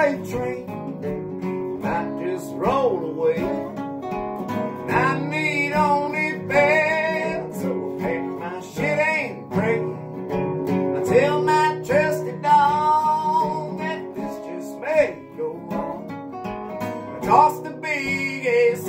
freight train might just roll away. And I need only bed, so pack my shit and pray. I tell my trusty dog that this just may go wrong. I toss the big ass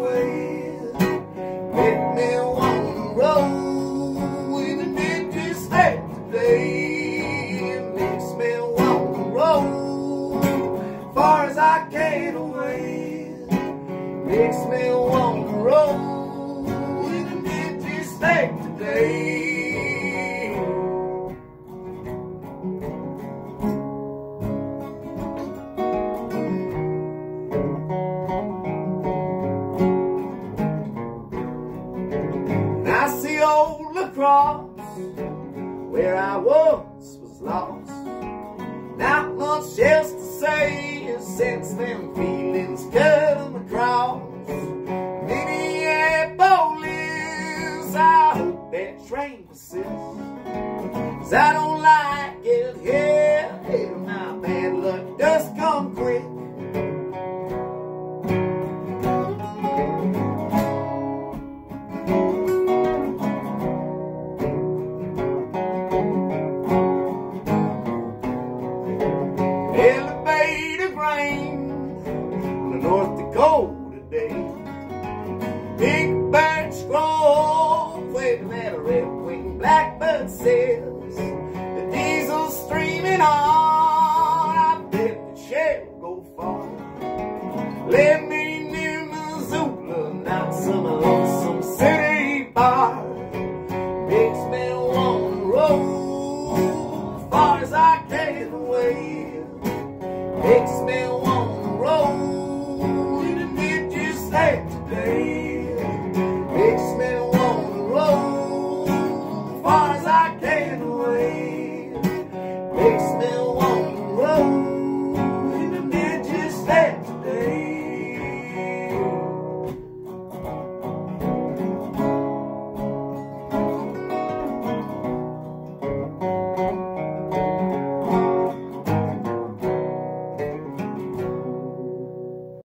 Makes me wanna roll. Even if just stay today. I see old La Crosse where I once was lost. Not much else to say since them feelings come across. Minneapolis, I hope that train persists. Cause I don't like blackbird says the diesel's streaming on. I bet the she'll go far. Let me near Missoula, not some lonesome city bar. Makes me wanna roll far as I can away. Makes me